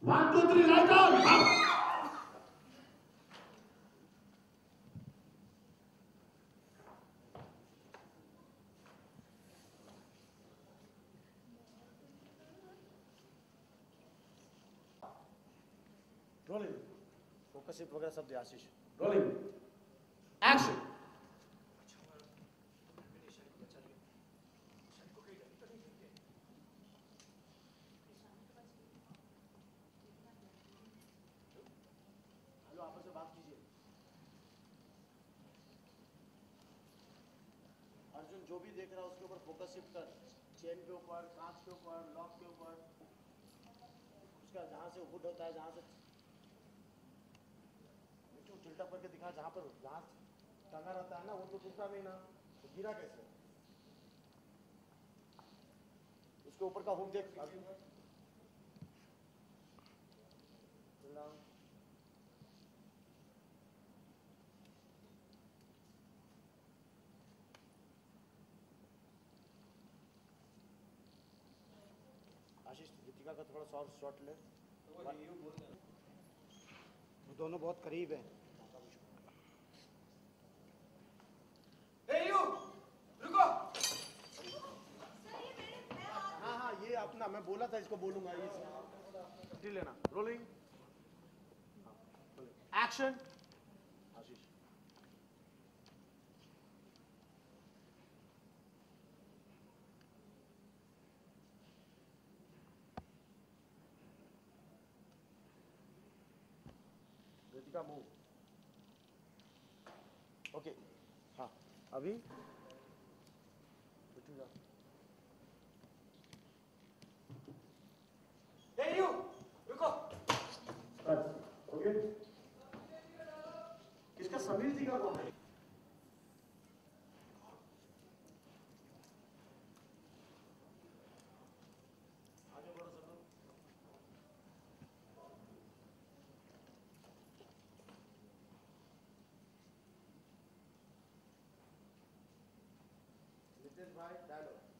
one, two, three, right on. Up. Rolling. Focusing progress of the Ashish. Rolling. Arjun जो भी देख रहा है, उसके ऊपर फोकस शिफ्ट कर। चेन के ऊपर, कांच के ऊपर लॉक के ऊपर। उसका जहाँ से हुड होता है, जहाँ से मिट्टू चिल्टा करके दिखा, जहाँ पर जहाँ टंगा रहता है ना, वो तो टूटा नहीं ना। तो गिरा कैसे? उसके ऊपर का हुक देख दीपिका का थोड़ा सा और शॉट ले। वो दोनों बहुत करीब हैं। हाँ हाँ ये अपना मैं बोला था इसको बोलूँगा। ये लेना। Rolling action Ritika move okay हाँ अभी। यू ओके किसका समीर जी का कौन है? Christian by Dado.